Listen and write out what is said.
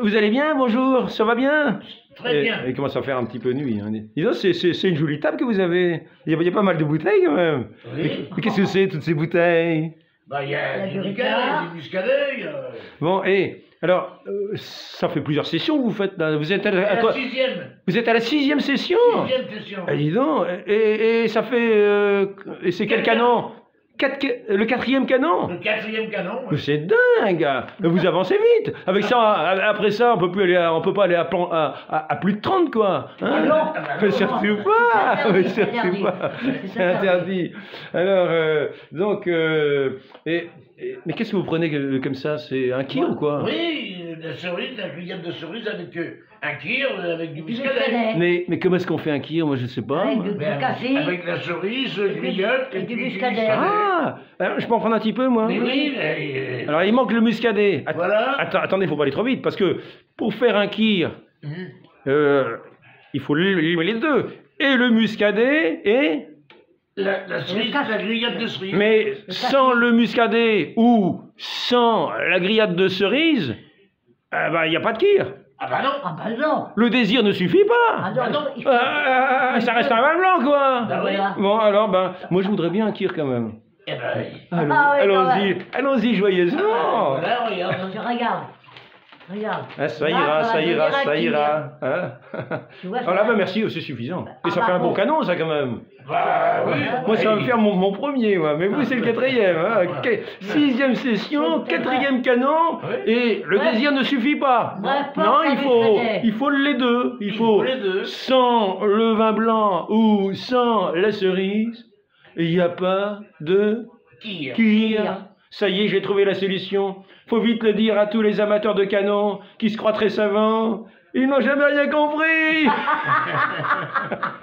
vous allez bien Bonjour, ça va bien Très Et- bien. Il commence à faire un petit peu nuit. Hein. C'est, une jolie table que vous avez. Il y, a, il y a pas mal de bouteilles quand même. Oui. Mais, qu'est-ce que c'est, toutes ces bouteilles? Bah, il y a La du muscadet, du muscadet. euh, Bon, et alors, euh, ça fait plusieurs sessions que vous faites là. Vous êtes à, la- à La sixième. Vous êtes à la sixième session? Sixième session. Ah, dis donc, et, et ça fait. euh, et c'est Quel canon? Quatre ca- Le quatrième canon Le quatrième canon. Mais C'est dingue Vous avancez vite Avec ça, après ça, on peut plus aller à- on peut pas aller à, plan- à, à- à plus de 30 quoi hein Ah non. Ah bah Mais non. surtout C'est pas interdit, Mais c'est surtout interdit. pas C'est C'est interdit Alors, euh, donc, euh, et, et- mais qu'est-ce que vous prenez comme ça? C'est un kilo ou quoi Oui, la cerise, la grillade de cerise avec euh, un kir, euh, avec du muscadet. mais, mais comment est-ce qu'on fait un kir Moi je sais pas. Avec du- Ben, café. Avec la cerise, euh, griotte et du muscadet. Ah alors, Je peux en prendre un petit peu moi? Mais oui, mais, euh, Alors il manque le muscadet. Att- Voilà. Attendez, faut pas aller trop vite parce que pour faire un kir, Mhm. euh, il faut limer les deux. Et le muscadet et La, la cerise, la grillade de cerise. mais sans le muscadet ou sans la grillade de cerise, eh ben il n'y a pas de kir. Ah bah non. Ah bah non Le désir ne suffit pas. Ah non, Ah non. il faut- Ah, ah, ça reste un vin blanc quoi. Bah oui. Voilà. Bon alors ben moi je voudrais bien un kir quand même. Eh ben oui. Allons- Ah oui, quand allons-y, allons-y joyeusement. Voilà, regarde. Je regarde. Regarde. Ah, ça Là, ira, ça ira, ça ira. Hein Tu vois, oh ça là, va- bah merci, oh, c'est suffisant. Et Ah, ça bah, fait un bon canon, ça, quand même. Bah oui. Moi, ça va me faire mon, mon premier. Mais vous, c'est le quatrième. Hein. Qu- Sixième session, quatrième canon, et le Ouais. désir ne suffit pas. Ouais, Non, il faut, le il faut les deux. Il Il faut faut les deux. sans le vin blanc ou sans la cerise, il n'y a pas de kir. Kir. Ça y est, j'ai trouvé la solution. Faut vite le dire à tous les amateurs de canon qui se croient très savants. Ils n'ont jamais rien compris.